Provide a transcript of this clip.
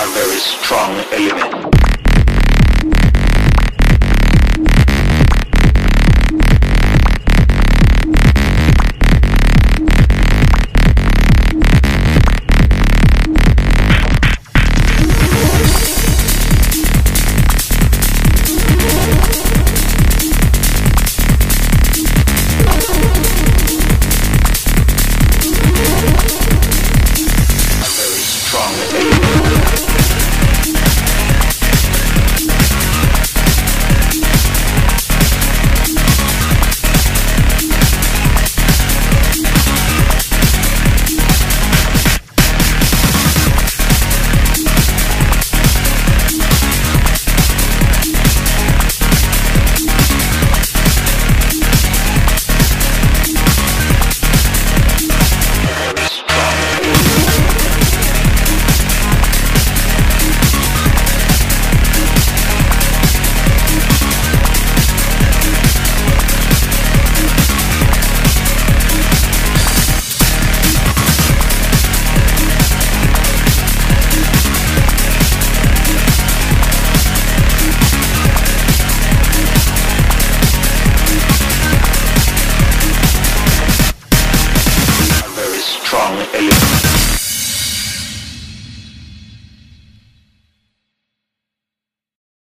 a very strong element. Thank you.